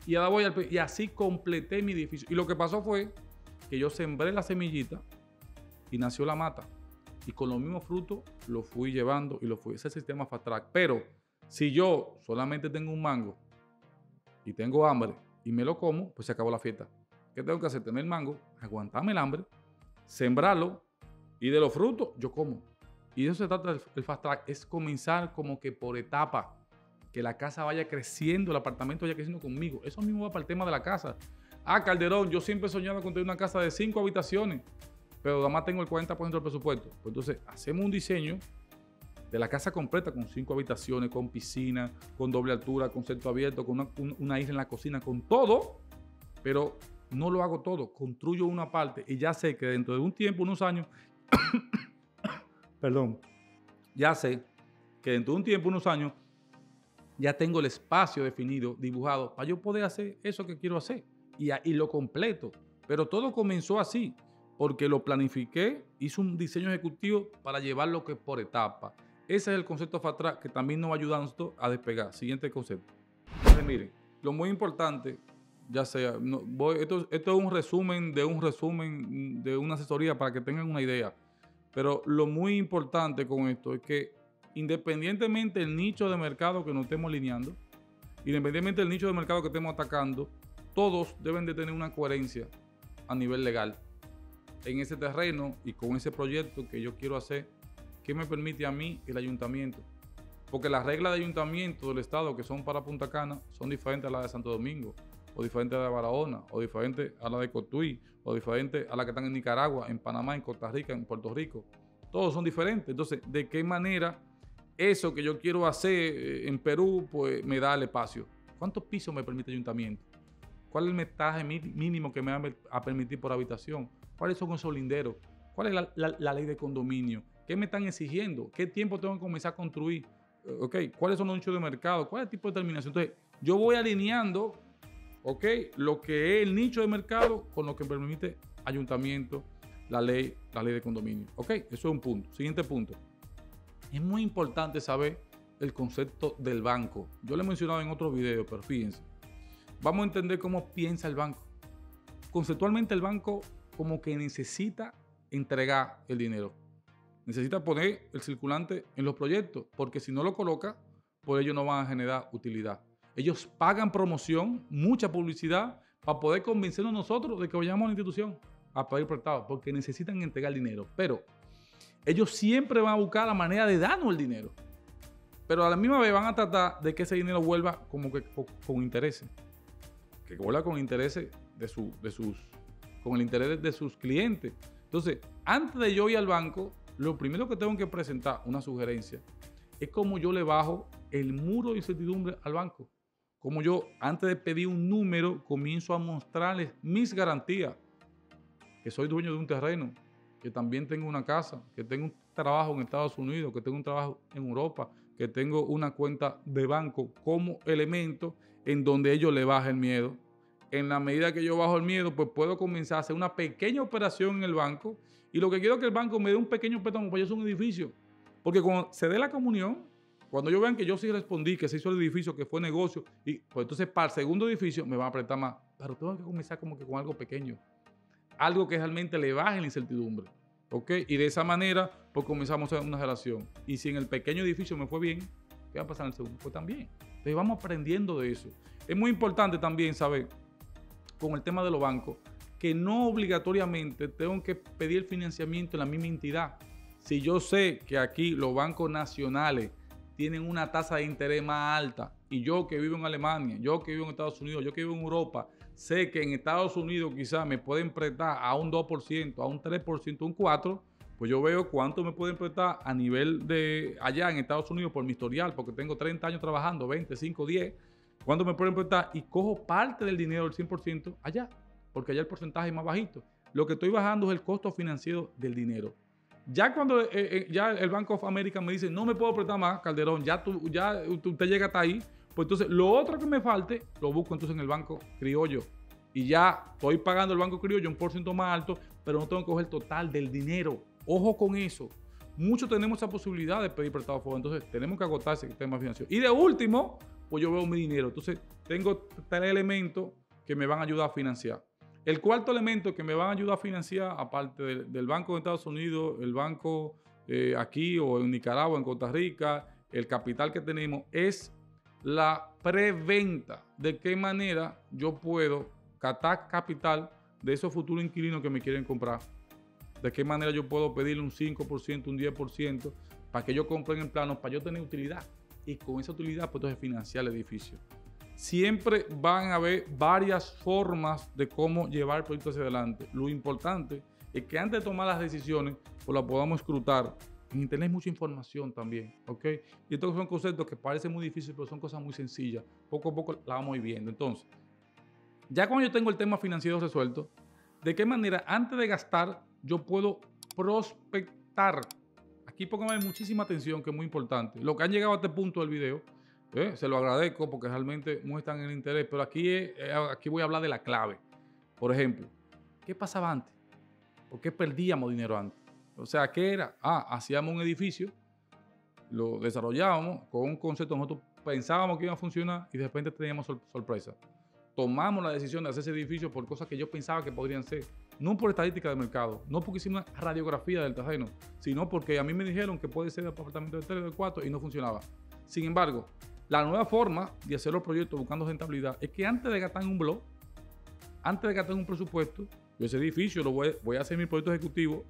Y ahora voy al, y así completé mi edificio. Y lo que pasó fue que yo sembré la semillita y nació la mata. Y con los mismos frutos lo fui llevando y lo fui. Ese sistema fast track. Pero si yo solamente tengo un mango y tengo hambre y me lo como, pues se acabó la fiesta. ¿Qué tengo que hacer? Tener el mango, aguantarme el hambre, sembrarlo y de los frutos yo como. Y de eso se trata el fast track, es comenzar como que por etapa, que la casa vaya creciendo, el apartamento vaya creciendo conmigo. Eso mismo va para el tema de la casa. Ah, Calderón, yo siempre he soñado con tener una casa de cinco habitaciones, pero además tengo el 40% del presupuesto. Pues entonces hacemos un diseño de la casa completa con cinco habitaciones, con piscina, con doble altura, con centro abierto, con una, isla en la cocina, con todo, pero no lo hago todo, construyo una parte y ya sé que dentro de un tiempo, unos años, perdón, ya sé que dentro de un tiempo, unos años, ya tengo el espacio definido, dibujado, para yo poder hacer eso que quiero hacer y, y lo completo. Pero todo comenzó así, porque lo planifiqué, hice un diseño ejecutivo para llevarlo que por etapa. Ese es el concepto FATRA que también nos va ayudando a despegar. Siguiente concepto. Entonces, miren, lo muy importante, ya sea, esto, esto es un resumen de un resumen de una asesoría para que tengan una idea. Pero lo muy importante con esto es que independientemente del nicho de mercado que nos estemos lineando, independientemente del nicho de mercado que estemos atacando, todos deben de tener una coherencia a nivel legal en ese terreno y con ese proyecto que yo quiero hacer, ¿qué me permite a mí el ayuntamiento? Porque las reglas de ayuntamiento del Estado que son para Punta Cana son diferentes a las de Santo Domingo, o diferentes a la de Barahona, o diferentes a la de Cotuí, o diferentes a las que están en Nicaragua, en Panamá, en Costa Rica, en Puerto Rico. Todos son diferentes. Entonces, ¿de qué manera eso que yo quiero hacer eh, en Perú, pues me da el espacio? ¿Cuántos pisos me permite el ayuntamiento? ¿Cuál es el metaje mínimo que me va a permitir por habitación? ¿Cuáles son esos linderos? ¿Cuál es la, ley de condominio? ¿Qué me están exigiendo? ¿Qué tiempo tengo que comenzar a construir? Eh, okay. ¿Cuáles son los nichos de mercado? ¿Cuál es el tipo de terminación? Entonces, yo voy alineando ¿ok? Lo que es el nicho de mercado con lo que permite ayuntamiento, la ley, la ley de condominio, ¿ok? Eso es un punto. Siguiente punto. Es muy importante saber el concepto del banco. Yo lo he mencionado en otros videos, pero fíjense. Vamos a entender cómo piensa el banco. Conceptualmente el banco como que necesita entregar el dinero. Necesita poner el circulante en los proyectos, porque si no lo coloca, pues ellos no van a generar utilidad. Ellos pagan promoción, mucha publicidad, para poder convencernos nosotros de que vayamos a la institución a pedir prestado, porque necesitan entregar dinero. Pero ellos siempre van a buscar la manera de darnos el dinero. Pero a la misma vez van a tratar de que ese dinero vuelva como que con, intereses. Que vuelva con intereses de, su, de sus, con el interés de sus clientes. Entonces, antes de yo ir al banco, lo primero que tengo que presentar, una sugerencia, es cómo yo le bajo el muro de incertidumbre al banco como yo, antes de pedir un número, comienzo a mostrarles mis garantías. Que soy dueño de un terreno, que también tengo una casa, que tengo un trabajo en Estados Unidos, que tengo un trabajo en Europa, que tengo una cuenta de banco como elemento en donde ellos le bajen el miedo. En la medida que yo bajo el miedo, pues puedo comenzar a hacer una pequeña operación en el banco. Y lo que quiero es que el banco me dé un pequeño préstamo para yo hacer un edificio. Porque cuando se dé la comunión, cuando yo vean que yo sí respondí, que se hizo el edificio, que fue negocio, y pues entonces para el segundo edificio me van a apretar más. Pero tengo que comenzar como que con algo pequeño. Algo que realmente le baje la incertidumbre. ¿Ok? Y de esa manera, pues comenzamos una relación. Y si en el pequeño edificio me fue bien, ¿Qué va a pasar en el segundo? Pues también. Entonces vamos aprendiendo de eso. Es muy importante también saber, con el tema de los bancos, que no obligatoriamente tengo que pedir financiamiento en la misma entidad. Si yo sé que aquí los bancos nacionales tienen una tasa de interés más alta y yo que vivo en Alemania, yo que vivo en Estados Unidos, yo que vivo en Europa, sé que en Estados Unidos quizás me pueden prestar a un 2%, a un 3%, un 4%, pues yo veo cuánto me pueden prestar a nivel de allá en Estados Unidos por mi historial, porque tengo 30 años trabajando, 20, 5, 10, cuánto me pueden prestar y cojo parte del dinero del 100% allá, porque allá el porcentaje es más bajito. Lo que estoy bajando es el costo financiero del dinero. Ya cuando eh, eh, ya el Bank of America me dice, no me puedo prestar más, Calderón, ya, tú, ya usted llega hasta ahí, pues entonces lo otro que me falte, lo busco entonces en el Banco Criollo. Y ya estoy pagando el Banco Criollo un por ciento más alto, pero no tengo que coger el total del dinero. Ojo con eso. Muchos tenemos esa posibilidad de pedir prestado fuego, entonces tenemos que agotar ese tema financiero. Y de último, pues yo veo mi dinero. Entonces tengo tres elementos que me van a ayudar a financiar. El cuarto elemento que me van a ayudar a financiar, aparte del, Banco de Estados Unidos, el banco eh, aquí o en Nicaragua, en Costa Rica, el capital que tenemos, es la preventa. De qué manera yo puedo catar capital de esos futuros inquilinos que me quieren comprar. De qué manera yo puedo pedirle un 5%, un 10% para que yo compren en plano, para yo tener utilidad. Y con esa utilidad, pues entonces financiar el edificio siempre van a haber varias formas de cómo llevar el proyecto hacia adelante. Lo importante es que antes de tomar las decisiones, pues la podamos escrutar. En Internet hay mucha información también, ¿ok? Y estos son conceptos que parecen muy difíciles, pero son cosas muy sencillas. Poco a poco la vamos viendo. Entonces, ya cuando yo tengo el tema financiero resuelto, ¿de qué manera antes de gastar yo puedo prospectar? Aquí póngame muchísima atención, que es muy importante. Lo que han llegado a este punto del video, ¿eh? Se lo agradezco porque realmente muestran el interés, pero aquí, eh, aquí voy a hablar de la clave. Por ejemplo, ¿qué pasaba antes? ¿Por qué perdíamos dinero antes? O sea, ¿qué era? Ah, hacíamos un edificio, lo desarrollábamos con un concepto, nosotros pensábamos que iba a funcionar y de repente teníamos sorpresa. Tomamos la decisión de hacer ese edificio por cosas que yo pensaba que podrían ser. No por estadística de mercado, no porque hicimos una radiografía del terreno, sino porque a mí me dijeron que puede ser el apartamento de 3 o de 4 y no funcionaba. Sin embargo, la nueva forma de hacer los proyectos buscando rentabilidad es que antes de gastar un blog, antes de gastar un presupuesto, yo ese edificio lo voy, a hacer mi proyecto ejecutivo,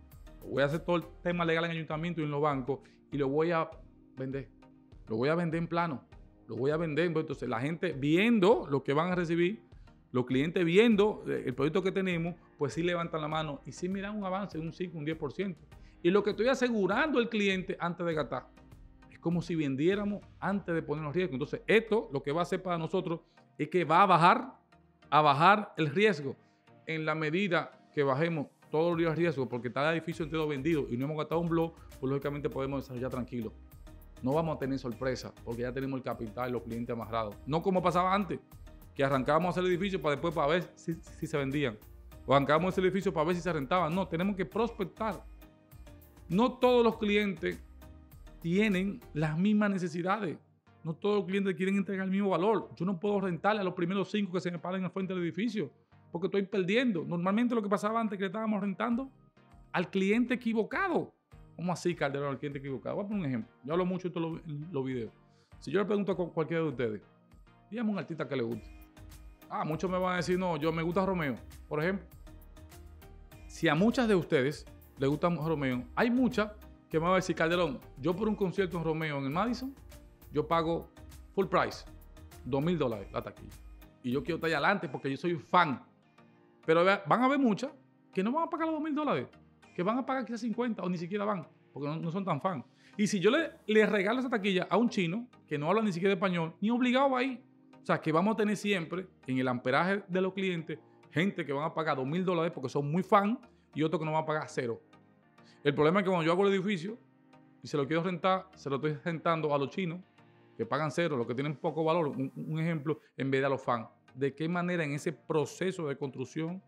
voy a hacer todo el tema legal en ayuntamiento y en los bancos y lo voy a vender. Lo voy a vender en plano. Lo voy a vender. Entonces, la gente viendo lo que van a recibir, los clientes viendo eh, el proyecto que tenemos, pues sí levantan la mano y sí miran un avance un 5, un 10%. Y lo que estoy asegurando al cliente antes de gastar como si vendiéramos antes de ponernos riesgo. Entonces, esto lo que va a hacer para nosotros es que va a bajar, a bajar el riesgo en la medida que bajemos todos los riesgos, porque está el edificio entero vendido y no hemos gastado un blog, pues lógicamente podemos desarrollar tranquilo. No vamos a tener sorpresa, porque ya tenemos el capital y los clientes amarrados. No como pasaba antes, que arrancábamos a hacer el edificio para después para ver si se vendían. O arrancábamos el edificio para ver si se rentaban. No, tenemos que prospectar. No todos los clientes tienen las mismas necesidades. No todos los clientes quieren entregar el mismo valor. Yo no puedo rentarle a los primeros cinco que se me paren al frente del edificio porque estoy perdiendo. Normalmente lo que pasaba antes que le estábamos rentando al cliente equivocado. ¿Cómo así, Calderón, al cliente equivocado? Voy a poner un ejemplo. Yo hablo mucho de todos los, videos. Si yo le pregunto a cualquiera de ustedes, dígame un artista que le guste. Ah, muchos me van a decir, no, yo me gusta Romeo. Por ejemplo, si a muchas de ustedes les gusta Romeo, hay muchas que me va a decir, Calderón, yo por un concierto en Romeo en el Madison, yo pago full price, dos mil dólares la taquilla. Y yo quiero estar ahí adelante porque yo soy fan. Pero van a haber muchas que no van a pagar los dos mil dólares, que van a pagar quizás 50 o ni siquiera van, porque no, son tan fan. Y si yo le, le, regalo esa taquilla a un chino que no habla ni siquiera español, ni obligado a ir, o sea, que vamos a tener siempre en el amperaje de los clientes gente que van a pagar dos mil dólares porque son muy fan y otros que no van a pagar cero. El problema es que cuando yo hago el edificio y se lo quiero rentar, se lo estoy rentando a los chinos que pagan cero, los que tienen poco valor, un, ejemplo, en vez de a los fans. ¿De qué manera en ese proceso de construcción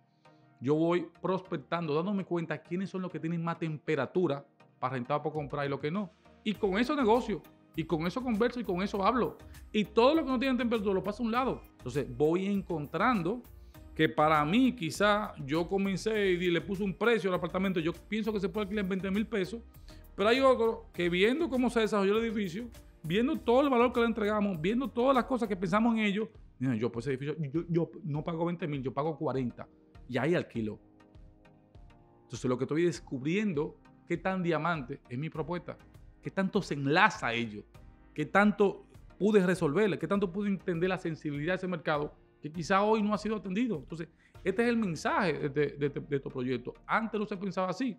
yo voy prospectando, dándome cuenta quiénes son los que tienen más temperatura para rentar para comprar y lo que no? Y con eso negocio, y con eso converso y con eso hablo. Y todo lo que no tiene temperatura lo paso a un lado. Entonces voy encontrando que para mí quizá yo comencé y le puse un precio al apartamento, yo pienso que se puede alquilar en 20 mil pesos, pero hay otro que viendo cómo se desarrolló el edificio, viendo todo el valor que le entregamos, viendo todas las cosas que pensamos en ellos, yo pues ese edificio, yo, yo no pago 20 mil, yo pago 40 y ahí alquilo. Entonces lo que estoy descubriendo, qué tan diamante es mi propuesta, qué tanto se enlaza a ello, qué tanto pude resolverle, qué tanto pude entender la sensibilidad de ese mercado que quizá hoy no ha sido atendido. Entonces, este es el mensaje de, de, de, estos proyectos. Antes no se pensaba así.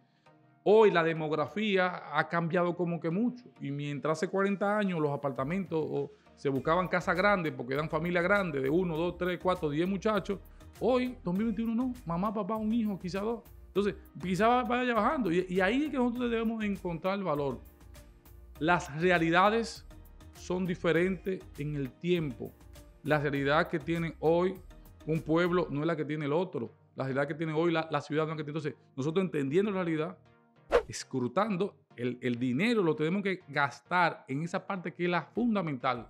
Hoy la demografía ha cambiado como que mucho. Y mientras hace 40 años los apartamentos se buscaban casas grandes porque eran familias grandes de 1, 2, 3, 4, 10 muchachos, hoy, 2021 no. Mamá, papá, un hijo, quizá dos. Entonces, quizá vaya bajando. Y, y ahí es que nosotros debemos encontrar el valor. Las realidades son diferentes en el tiempo. La realidad que tiene hoy un pueblo no es la que tiene el otro. La realidad que tiene hoy la, ciudad no es la que tiene. Entonces, nosotros entendiendo la realidad, escrutando, el, el dinero lo tenemos que gastar en esa parte que es la fundamental,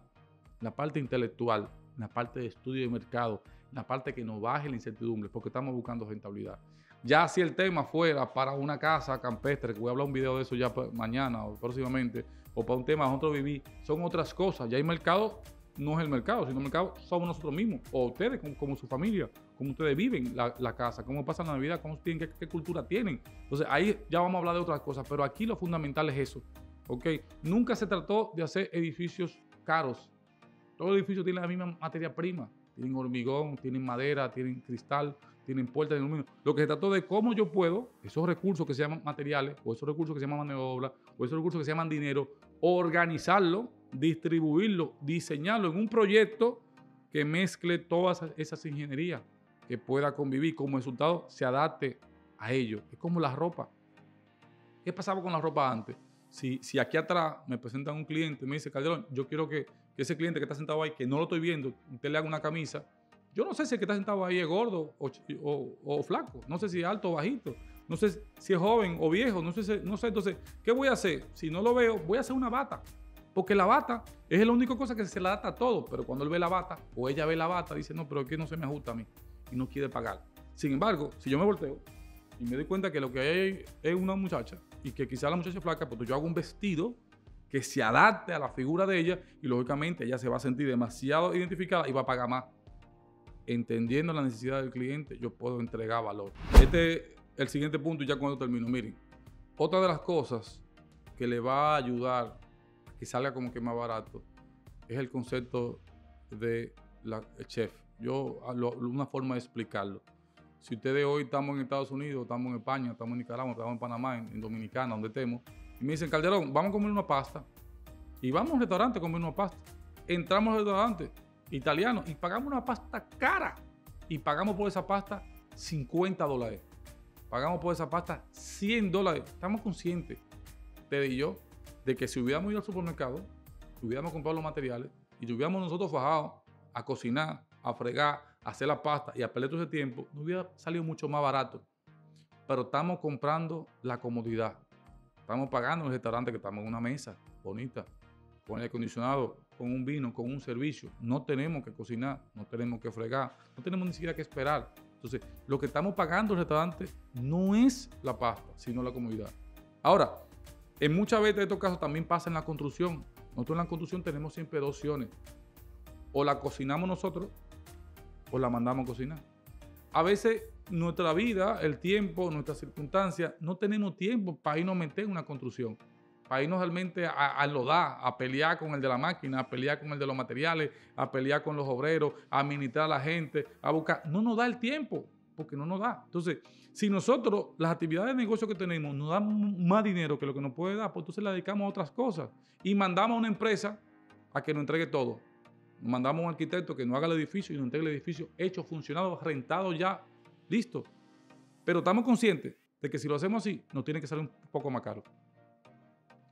la parte intelectual, la parte de estudio de mercado, la parte que nos baje la incertidumbre, porque estamos buscando rentabilidad. Ya si el tema fuera para una casa campestre, que voy a hablar un video de eso ya mañana o próximamente, o para un tema de nosotros vivir, son otras cosas. Ya el mercado no es el mercado, sino el mercado somos nosotros mismos, o ustedes como, su familia, cómo ustedes viven la, casa, cómo pasan la Navidad, cómo tienen, qué, cultura tienen. Entonces ahí ya vamos a hablar de otras cosas, pero aquí lo fundamental es eso. ¿ok? Nunca se trató de hacer edificios caros. Todos los edificios tienen la misma materia prima. Tienen hormigón, tienen madera, tienen cristal, tienen puertas de. Lo que se trató de cómo yo puedo, esos recursos que se llaman materiales, o esos recursos que se llaman mano de obra, o esos recursos que se llaman dinero, organizarlo, distribuirlo, diseñarlo en un proyecto que mezcle todas esas ingenierías, que pueda convivir, como resultado se adapte a ello. Es como la ropa. ¿Qué pasaba con la ropa antes? Si, si aquí atrás me presentan un cliente me dice, Calderón, yo quiero que, ese cliente que está sentado ahí, que no lo estoy viendo, usted le haga una camisa, yo no sé si el que está sentado ahí es gordo o, o, flaco, no sé si es alto o bajito, no sé si es joven o viejo, no sé, no sé. Entonces, ¿qué voy a hacer? Si no lo veo, voy a hacer una bata. Porque la bata es la única cosa que se le adapta a todo. Pero cuando él ve la bata o ella ve la bata, dice, no, pero es que no se me ajusta a mí. Y no quiere pagar. Sin embargo, si yo me volteo y me doy cuenta que lo que hay es una muchacha y que quizá la muchacha es flaca, pues yo hago un vestido que se adapte a la figura de ella y lógicamente ella se va a sentir demasiado identificada y va a pagar más. Entendiendo la necesidad del cliente, yo puedo entregar valor. Este el siguiente punto, ya cuando termino, miren, otra de las cosas que le va a ayudar que salga como que más barato es el concepto de la chef. Yo, una forma de explicarlo. Si ustedes hoy estamos en Estados Unidos, estamos en España, estamos en Nicaragua, estamos en Panamá, en, Dominicana, donde estemos, y me dicen, Calderón, vamos a comer una pasta. Y vamos a un restaurante a comer una pasta. Entramos al restaurante italiano y pagamos una pasta cara. Y pagamos por esa pasta 50 dólares pagamos por esa pasta 100 dólares. Estamos conscientes, ustedes y yo, de que si hubiéramos ido al supermercado, hubiéramos comprado los materiales y hubiéramos nosotros fajado a cocinar, a fregar, a hacer la pasta y a perder todo ese tiempo, nos hubiera salido mucho más barato. Pero estamos comprando la comodidad. Estamos pagando en el restaurante que estamos en una mesa bonita, con aire acondicionado, con un vino, con un servicio. No tenemos que cocinar, no tenemos que fregar, no tenemos ni siquiera que esperar. Entonces, lo que estamos pagando el restaurante no es la pasta, sino la comodidad. Ahora, en muchas veces de estos casos también pasa en la construcción. Nosotros en la construcción tenemos siempre dos opciones. O la cocinamos nosotros o la mandamos a cocinar. A veces nuestra vida, el tiempo, nuestras circunstancias, no tenemos tiempo para irnos a meter en una construcción para irnos realmente a, a lodar, a pelear con el de la máquina, a pelear con el de los materiales, a pelear con los obreros, a administrar a la gente, a buscar. No nos da el tiempo, porque no nos da. Entonces, si nosotros las actividades de negocio que tenemos nos dan más dinero que lo que nos puede dar, pues entonces le dedicamos a otras cosas y mandamos a una empresa a que nos entregue todo. Mandamos a un arquitecto que nos haga el edificio y nos entregue el edificio hecho, funcionado, rentado ya, listo. Pero estamos conscientes de que si lo hacemos así, nos tiene que salir un poco más caro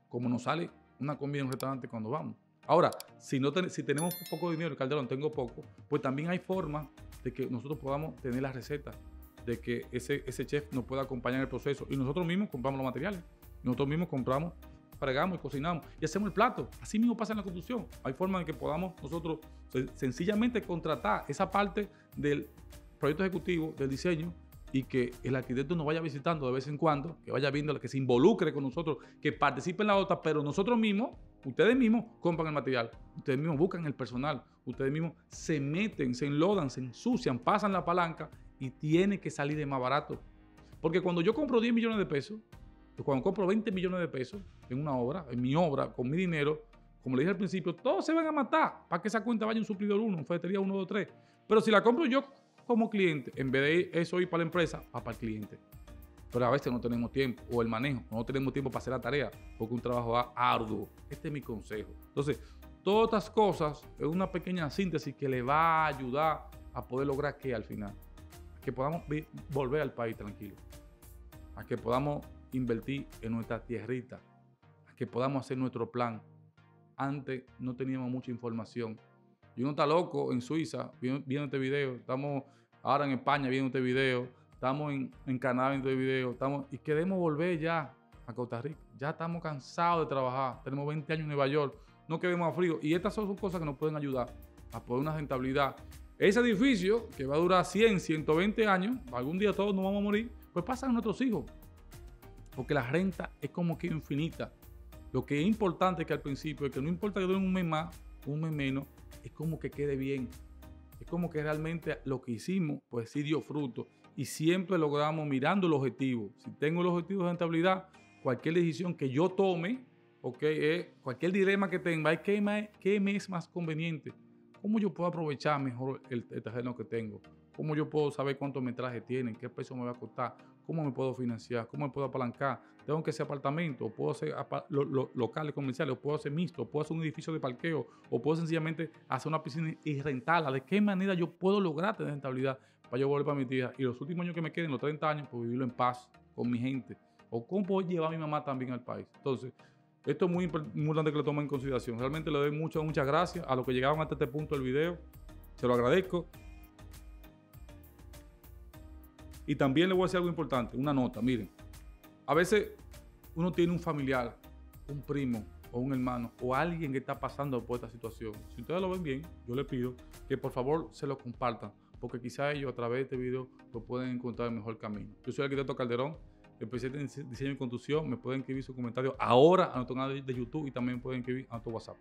como nos sale una comida en un restaurante cuando vamos. Ahora, si, no si tenemos poco dinero, el Calderón tengo poco, pues también hay formas de que nosotros podamos tener las recetas, de que ese, ese chef nos pueda acompañar en el proceso. Y nosotros mismos compramos los materiales, nosotros mismos compramos, fregamos y cocinamos y hacemos el plato. Así mismo pasa en la construcción. Hay formas de que podamos nosotros sencillamente contratar esa parte del proyecto ejecutivo, del diseño, y que el arquitecto nos vaya visitando de vez en cuando, que vaya viendo, que se involucre con nosotros, que participe en la otra, pero nosotros mismos Ustedes mismos compran el material, ustedes mismos buscan el personal, ustedes mismos se meten, se enlodan, se ensucian, pasan la palanca y tiene que salir de más barato. Porque cuando yo compro 10 millones de pesos, cuando compro 20 millones de pesos en una obra, en mi obra, con mi dinero, como le dije al principio, todos se van a matar para que esa cuenta vaya un suplidor 1, en ferretería 1, 2, 3. Pero si la compro yo como cliente, en vez de eso ir para la empresa, va para el cliente. Pero a veces no tenemos tiempo, o el manejo, no tenemos tiempo para hacer la tarea, porque un trabajo arduo. Este es mi consejo. Entonces, todas estas cosas es una pequeña síntesis que le va a ayudar a poder lograr que al final, que podamos volver al país tranquilo, a que podamos invertir en nuestra tierrita, a que podamos hacer nuestro plan. Antes no teníamos mucha información. Y uno está loco en Suiza viendo, este video. Estamos ahora en España viendo este video. Estamos en, Canadá viendo este video. Estamos, y queremos volver ya a Costa Rica. Ya estamos cansados de trabajar. Tenemos 20 años en Nueva York. No queremos a frío. Y estas son cosas que nos pueden ayudar a poder una rentabilidad. Ese edificio que va a durar 100, 120 años, algún día todos nos vamos a morir, pues pasan a nuestros hijos porque la renta es como que infinita. Lo que es importante es que al principio, que no importa que dure un mes más, un mes menos, es como que quede bien. Es como que realmente lo que hicimos, pues sí dio fruto. Y siempre logramos mirando el objetivo. Si tengo el objetivo de rentabilidad, cualquier decisión que yo tome, ok, cualquier dilema que tenga, ¿qué me, ¿qué me es más conveniente? ¿Cómo yo puedo aprovechar mejor el, el terreno que tengo? ¿Cómo yo puedo saber cuántos metrajes tienen? ¿Qué peso me va a costar? ¿Cómo me puedo financiar? ¿Cómo me puedo apalancar? ¿Tengo que ser apartamento? ¿O puedo hacer locales comerciales? ¿O puedo hacer mixto? ¿O puedo hacer un edificio de parqueo? ¿O puedo sencillamente hacer una piscina y rentarla? ¿De qué manera yo puedo lograr tener rentabilidad para yo volver para mi tía? Y los últimos años que me queden, los 30 años, pues vivirlo en paz con mi gente. ¿O cómo puedo llevar a mi mamá también al país? Entonces, esto es muy importante que lo tomen en consideración. Realmente le doy muchas, muchas gracias a los que llegaron hasta este punto del video. Se lo agradezco. Y también le voy a decir algo importante, una nota, miren. A veces uno tiene un familiar, un primo o un hermano o alguien que está pasando por esta situación. Si ustedes lo ven bien, yo les pido que por favor se lo compartan, porque quizá ellos a través de este video lo pueden encontrar el mejor camino. Yo soy el arquitecto Calderón, especialista en diseño y construcción. Me pueden escribir sus comentarios ahora a nuestro canal de YouTube y también pueden escribir a nuestro WhatsApp.